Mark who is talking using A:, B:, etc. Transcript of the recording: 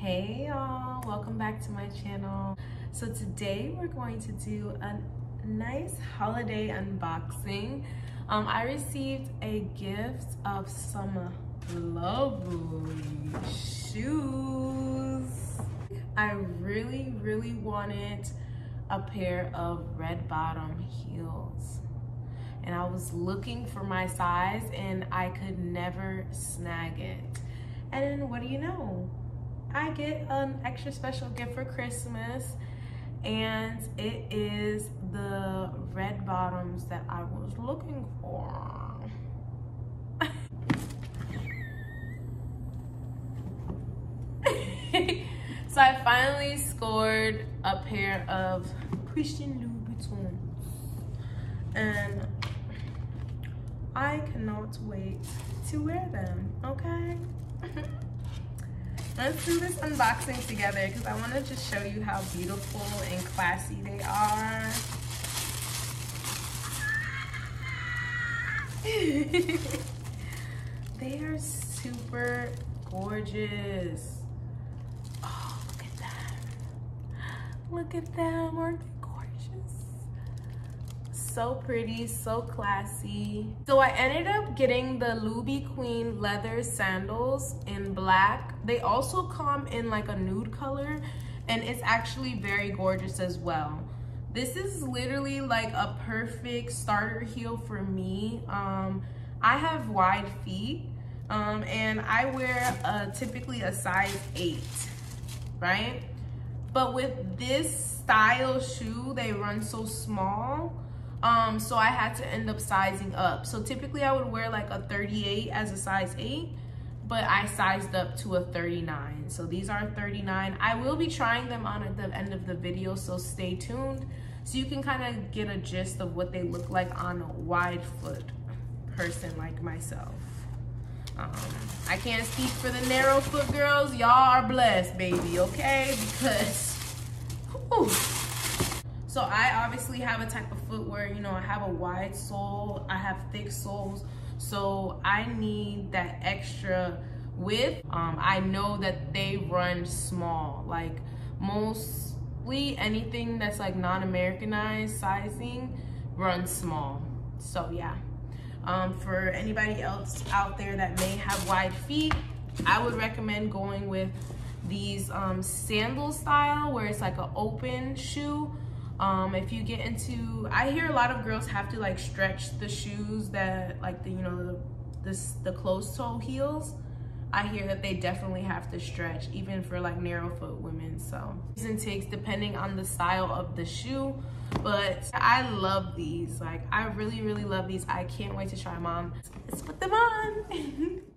A: Hey y'all, welcome back to my channel. So today we're going to do a nice holiday unboxing. Um, I received a gift of some lovely shoes. I really, really wanted a pair of red bottom heels and I was looking for my size and I could never snag it. And what do you know? I get an extra special gift for Christmas and it is the red bottoms that I was looking for. so I finally scored a pair of Christian Louboutins and I cannot wait to wear them, okay? Let's do this unboxing together because I want to just show you how beautiful and classy they are. they are super gorgeous. Oh, look at them. Look at them, aren't so pretty, so classy. So I ended up getting the Loubi Queen leather sandals in black. They also come in like a nude color and it's actually very gorgeous as well. This is literally like a perfect starter heel for me. Um, I have wide feet um, and I wear a, typically a size eight, right? But with this style shoe, they run so small um, so I had to end up sizing up. So typically I would wear like a 38 as a size 8, but I sized up to a 39. So these are 39. I will be trying them on at the end of the video, so stay tuned so you can kind of get a gist of what they look like on a wide foot person like myself. Um, I can't speak for the narrow foot girls. Y'all are blessed, baby, okay? Because, whew, so I obviously have a type of foot where, you know, I have a wide sole, I have thick soles. So I need that extra width. Um, I know that they run small, like mostly anything that's like non-Americanized sizing runs small. So yeah, um, for anybody else out there that may have wide feet, I would recommend going with these um, sandal style where it's like an open shoe um, if you get into, I hear a lot of girls have to like stretch the shoes that like the, you know, the, this, the closed toe heels. I hear that they definitely have to stretch even for like narrow foot women. So and takes depending on the style of the shoe. But I love these. Like I really, really love these. I can't wait to try them on. Let's put them on.